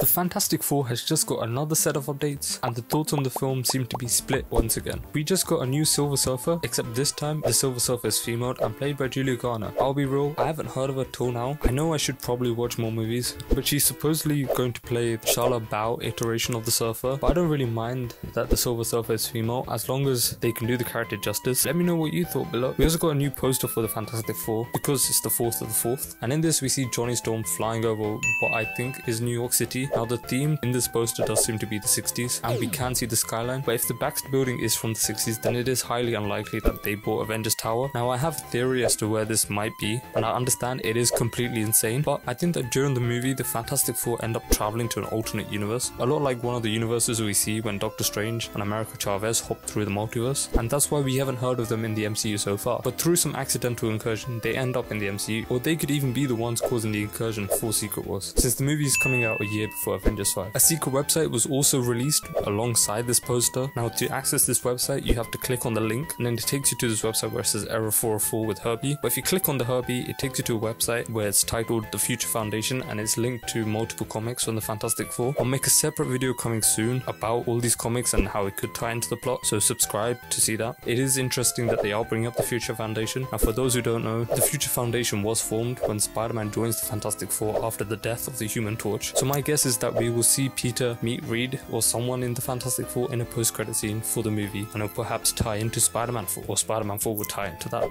The Fantastic Four has just got another set of updates, and the thoughts on the film seem to be split once again. We just got a new Silver Surfer, except this time the Silver Surfer is female and played by Julia Garner. I'll be real, I haven't heard of her till now. I know I should probably watch more movies, but she's supposedly going to play the Shalla-Bal iteration of the Surfer, but I don't really mind that the Silver Surfer is female as long as they can do the character justice. Let me know what you thought below. We also got a new poster for the Fantastic Four because it's the 4th of the 4th, and in this we see Johnny Storm flying over what I think is New York City. Now the theme in this poster does seem to be the 60s, and we can see the skyline, but if the Baxter building is from the 60s, then it is highly unlikely that they bought Avengers Tower. Now I have a theory as to where this might be, and I understand it is completely insane, but I think that during the movie, the Fantastic Four end up traveling to an alternate universe, a lot like one of the universes we see when Doctor Strange and America Chavez hop through the multiverse, and that's why we haven't heard of them in the MCU so far. But through some accidental incursion, they end up in the MCU, or they could even be the ones causing the incursion for Secret Wars, since the movie is coming out a year before Avengers 5. A secret website was also released alongside this poster. Now to access this website, you have to click on the link, and then it takes you to this website where it says Error 404 with Herbie. But if you click on the Herbie, it takes you to a website where it's titled The Future Foundation, and it's linked to multiple comics from the Fantastic Four. I'll make a separate video coming soon about all these comics and how it could tie into the plot, so subscribe to see that. It is interesting that they are bringing up the Future Foundation. And for those who don't know, the Future Foundation was formed when Spider-Man joins the Fantastic Four after the death of the Human Torch. So my guess is that we will see Peter meet Reed or someone in the Fantastic Four in a post-credit scene for the movie, and it'll perhaps tie into Spider-Man 4, or Spider-Man 4 will tie into that.